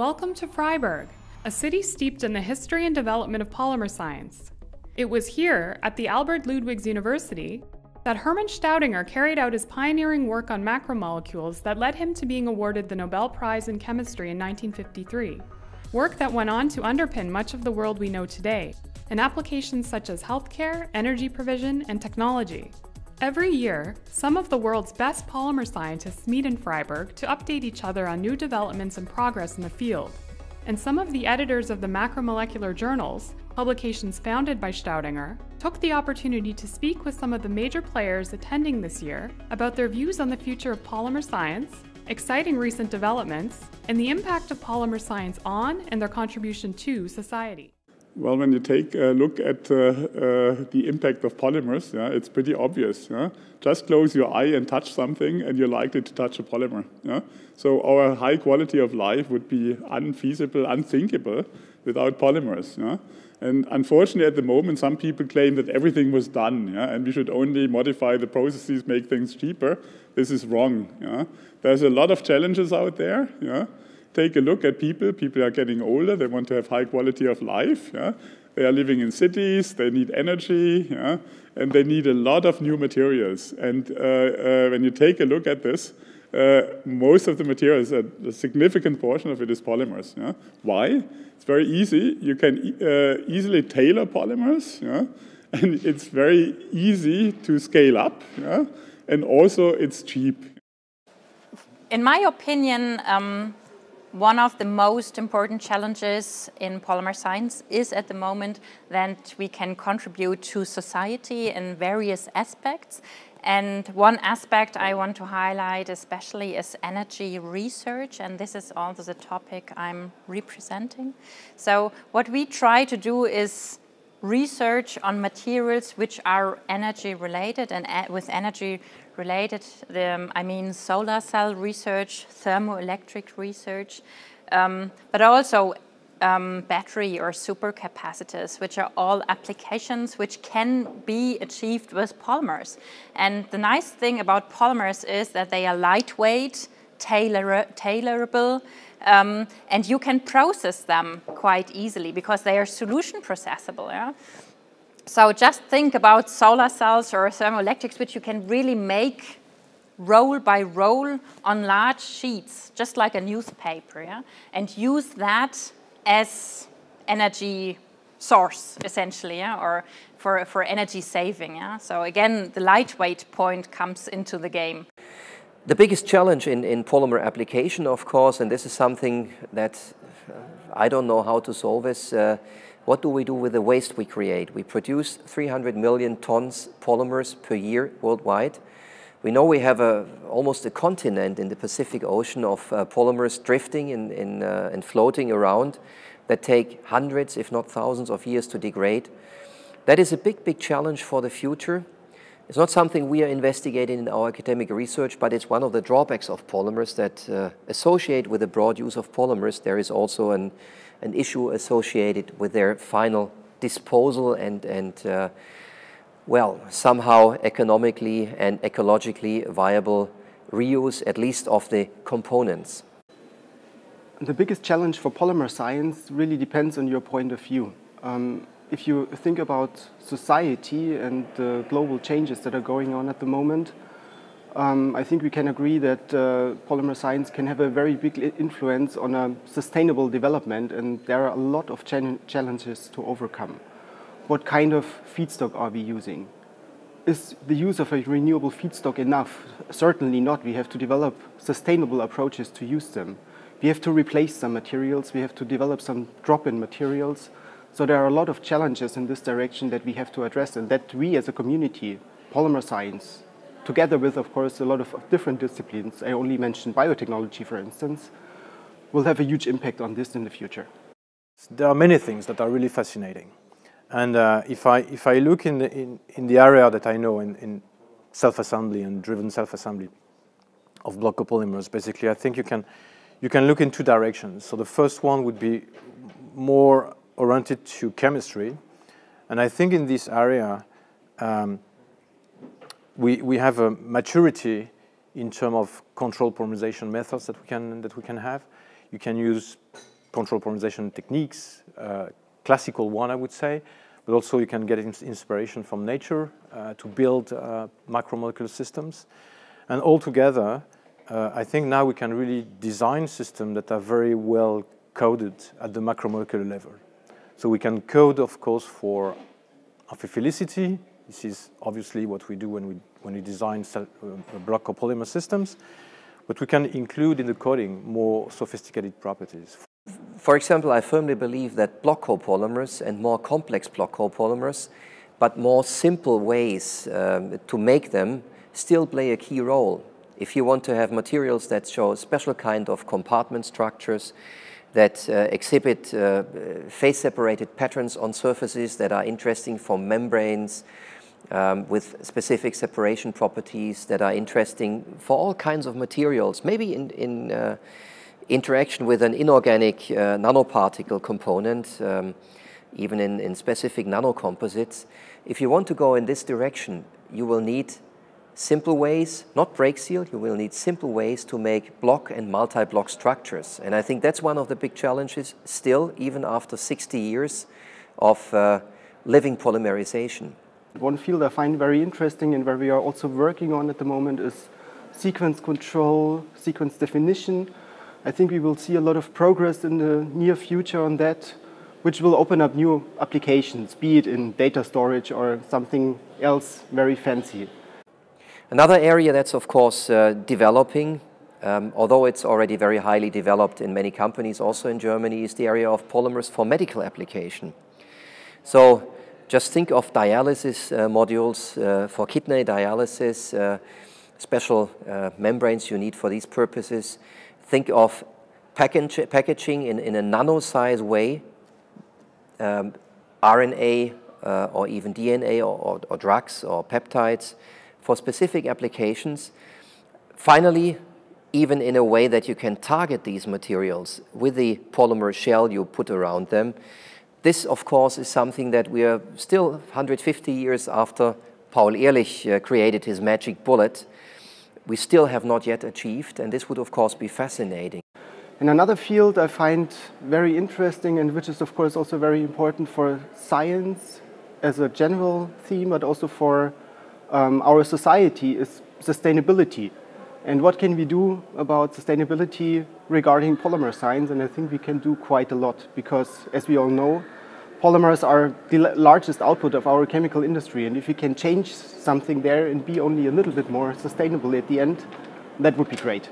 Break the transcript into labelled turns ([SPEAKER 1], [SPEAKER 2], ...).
[SPEAKER 1] Welcome to Freiburg, a city steeped in the history and development of polymer science. It was here, at the Albert Ludwigs University, that Hermann Staudinger carried out his pioneering work on macromolecules that led him to being awarded the Nobel Prize in Chemistry in 1953. Work that went on to underpin much of the world we know today, in applications such as healthcare, energy provision, and technology. Every year, some of the world's best polymer scientists meet in Freiburg to update each other on new developments and progress in the field. And some of the editors of the macromolecular journals, publications founded by Staudinger, took the opportunity to speak with some of the major players attending this year about their views on the future of polymer science, exciting recent developments, and the impact of polymer science on and their contribution to society.
[SPEAKER 2] Well, when you take a look at uh, uh, the impact of polymers, yeah, it's pretty obvious. Yeah? Just close your eye and touch something, and you're likely to touch a polymer. Yeah? So our high quality of life would be unfeasible, unthinkable without polymers. And unfortunately, at the moment, some people claim that everything was done, and we should only modify the processes, make things cheaper. This is wrong. There's a lot of challenges out there. Take a look at people. People are getting older. They want to have high quality of life. Yeah? They are living in cities. They need energy. Yeah? And they need a lot of new materials. And uh, uh, when you take a look at this, uh, most of the materials, a, a, significant portion of it is polymers. Yeah? Why? It's very easy. You can e uh, easily tailor polymers. Yeah? And it's very easy to scale up. Yeah? And also, it's cheap.
[SPEAKER 3] In my opinion, um one of the most important challenges in polymer science is at the moment that we can contribute to society in various aspects. And one aspect I want to highlight especially is energy research, and this is also the topic I'm representing. So what we try to do is research on materials which are energy related and eh, with energy related, um, I mean solar cell research, thermoelectric research, um, but also um, battery or supercapacitors, which are all applications which can be achieved with polymers. And the nice thing about polymers is that they are lightweight, tailor tailorable, um, and you can process them quite easily because they are solution processable. Yeah? So just think about solar cells or thermoelectrics, which you can really make roll by roll on large sheets, just like a newspaper, yeah? and use that as energy source, essentially, yeah? or for, for energy saving. Yeah? So again, the lightweight point comes into the game.
[SPEAKER 4] The biggest challenge in, in polymer application, of course, and this is something that uh, I don't know how to solve, is uh, what do we do with the waste we create? We produce 300 million tons polymers per year worldwide. We know we have a, almost a continent in the Pacific Ocean of uh, polymers drifting in, in, uh, and floating around that take hundreds, if not thousands of years to degrade. That is a big, big challenge for the future. It's not something we are investigating in our academic research, but it's one of the drawbacks of polymers that uh, associate with the broad use of polymers. There is also an, an issue associated with their final disposal and, and uh, well, somehow economically and ecologically viable reuse, at least of the components.
[SPEAKER 5] The biggest challenge for polymer science really depends on your point of view. Um, if you think about society and the global changes that are going on at the moment, um, I think we can agree that uh, polymer science can have a very big influence on a sustainable development and there are a lot of challenges to overcome. What kind of feedstock are we using? Is the use of a renewable feedstock enough? Certainly not. We have to develop sustainable approaches to use them. We have to replace some materials. We have to develop some drop-in materials. So there are a lot of challenges in this direction that we have to address and that we as a community, polymer science, together with, of course, a lot of different disciplines, I only mentioned biotechnology, for instance, will have a huge impact on this in the future.
[SPEAKER 6] There are many things that are really fascinating. And uh, if, I, if I look in the, in, in the area that I know in, in self-assembly and driven self-assembly of block copolymers, basically, I think you can, you can look in two directions. So the first one would be more oriented to chemistry. And I think in this area, um, we, we have a maturity in terms of control polymerization methods that we can, that we can have. You can use control polymerization techniques, uh, classical one, I would say, but also you can get inspiration from nature uh, to build uh, macromolecular systems. And altogether, uh, I think now we can really design systems that are very well coded at the macromolecular level. So we can code, of course, for amphiphilicity. This is obviously what we do when we, when we design cell, uh, block copolymer systems. But we can include in the coding more sophisticated properties.
[SPEAKER 4] For example, I firmly believe that block copolymers and more complex block copolymers, but more simple ways um, to make them still play a key role. If you want to have materials that show a special kind of compartment structures, that uh, exhibit uh, phase-separated patterns on surfaces that are interesting for membranes um, with specific separation properties that are interesting for all kinds of materials, maybe in, in uh, interaction with an inorganic uh, nanoparticle component, um, even in, in specific nanocomposites. If you want to go in this direction, you will need simple ways, not break seal, you will need simple ways to make block and multi-block structures. And I think that's one of the big challenges still, even after 60 years of uh, living polymerization.
[SPEAKER 5] One field I find very interesting and where we are also working on at the moment is sequence control, sequence definition. I think we will see a lot of progress in the near future on that, which will open up new applications, be it in data storage or something else very fancy.
[SPEAKER 4] Another area that's of course uh, developing, um, although it's already very highly developed in many companies also in Germany, is the area of polymers for medical application. So just think of dialysis uh, modules uh, for kidney dialysis, uh, special uh, membranes you need for these purposes. Think of package packaging in, in a nano-size way, um, RNA uh, or even DNA or, or, or drugs or peptides for specific applications. Finally, even in a way that you can target these materials with the polymer shell you put around them. This, of course, is something that we are still 150 years after Paul Ehrlich uh, created his magic bullet. We still have not yet achieved, and this would, of course, be fascinating.
[SPEAKER 5] And another field I find very interesting and which is, of course, also very important for science as a general theme, but also for um, our society is sustainability. And what can we do about sustainability regarding polymer science? And I think we can do quite a lot because, as we all know, polymers are the largest output of our chemical industry. And if we can change something there and be only a little bit more sustainable at the end, that would be great.